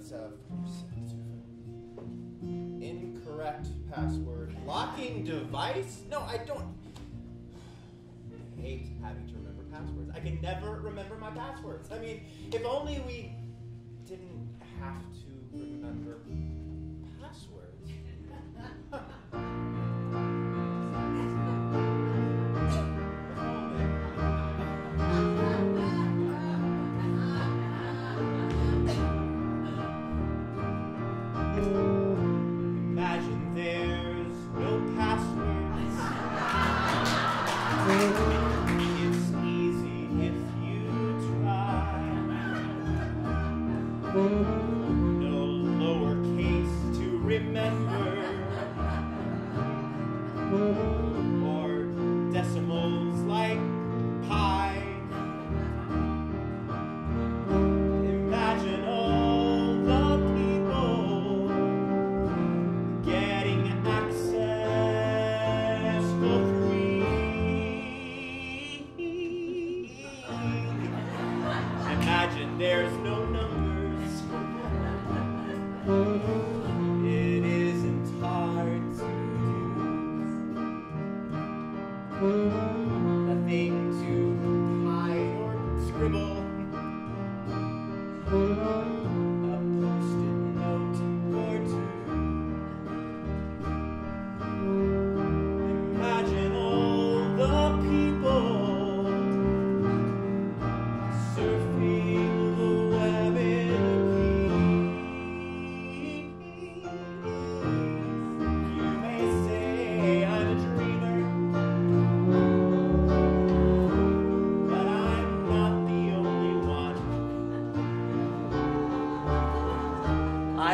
let's uh, incorrect password locking device. No, I don't. I hate having to remember passwords. I can never remember my passwords. I mean, if only we didn't have to remember passwords. No lowercase to remember. Nothing to hide or scribble.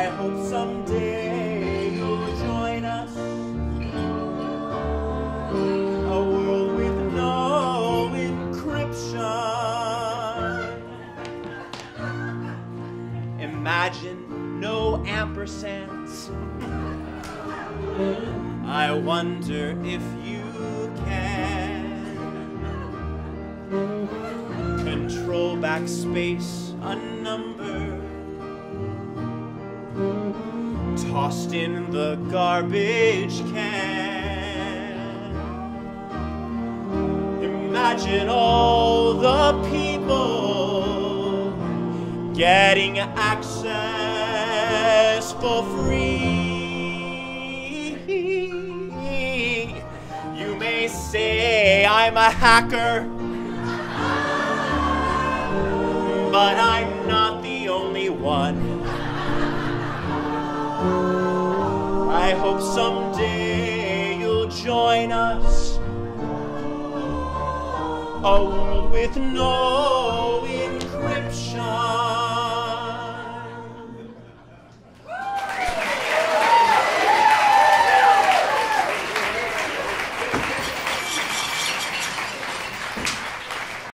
Hope someday you'll join us. A world with no encryption. Imagine no ampersands. I wonder if you can control backspace unnumbered. Tossed in the garbage can. Imagine all the people getting access for free. You may say I'm a hacker, but I'm I hope someday you'll join us. A world with no